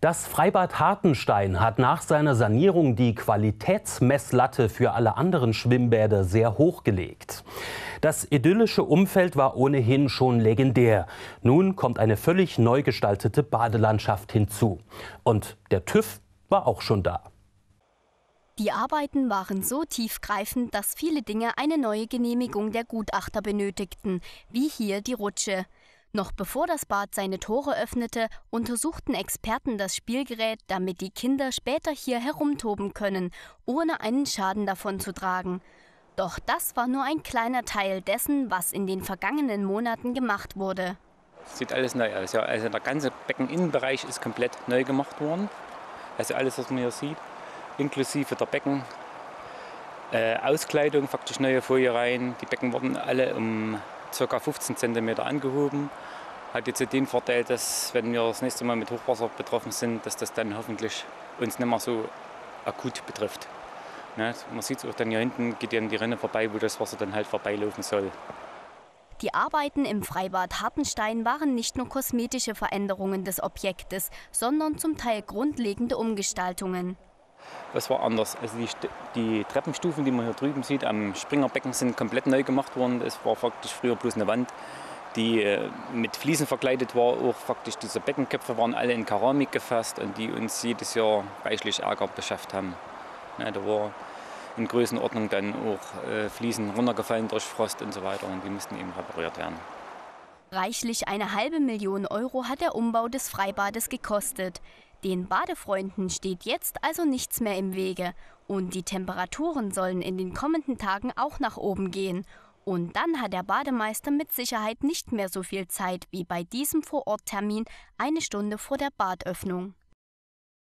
Das Freibad Hartenstein hat nach seiner Sanierung die Qualitätsmesslatte für alle anderen Schwimmbäder sehr hochgelegt. Das idyllische Umfeld war ohnehin schon legendär. Nun kommt eine völlig neu gestaltete Badelandschaft hinzu. Und der TÜV war auch schon da. Die Arbeiten waren so tiefgreifend, dass viele Dinge eine neue Genehmigung der Gutachter benötigten, wie hier die Rutsche. Noch bevor das Bad seine Tore öffnete, untersuchten Experten das Spielgerät, damit die Kinder später hier herumtoben können, ohne einen Schaden davon zu tragen. Doch das war nur ein kleiner Teil dessen, was in den vergangenen Monaten gemacht wurde. Sieht alles neu aus. Ja, also der ganze Beckeninnenbereich ist komplett neu gemacht worden. Also alles, was man hier sieht, inklusive der Becken. Äh, Auskleidung, faktisch neue Folie rein. Die Becken wurden alle um ca. 15 cm angehoben. Hat jetzt den Vorteil, dass wenn wir das nächste Mal mit Hochwasser betroffen sind, dass das dann hoffentlich uns nicht mehr so akut betrifft. Ne? Man sieht es auch dann hier hinten, geht dann die Rinne vorbei, wo das Wasser dann halt vorbeilaufen soll. Die Arbeiten im Freibad Hartenstein waren nicht nur kosmetische Veränderungen des Objektes, sondern zum Teil grundlegende Umgestaltungen. Was war anders? Also die, die, Treppenstufen, die man hier drüben sieht, am Springerbecken sind komplett neu gemacht worden. Es war faktisch früher bloß eine Wand, die äh, mit Fliesen verkleidet war. Auch faktisch diese Beckenköpfe waren alle in Keramik gefasst und die uns jedes Jahr reichlich Ärger beschafft haben. Ja, da war in Größenordnung dann auch äh, Fliesen runtergefallen durch Frost und so weiter und die mussten eben repariert werden. Reichlich eine halbe Million Euro hat der Umbau des Freibades gekostet. Den Badefreunden steht jetzt also nichts mehr im Wege und die Temperaturen sollen in den kommenden Tagen auch nach oben gehen. Und dann hat der Bademeister mit Sicherheit nicht mehr so viel Zeit wie bei diesem Vororttermin eine Stunde vor der Badöffnung.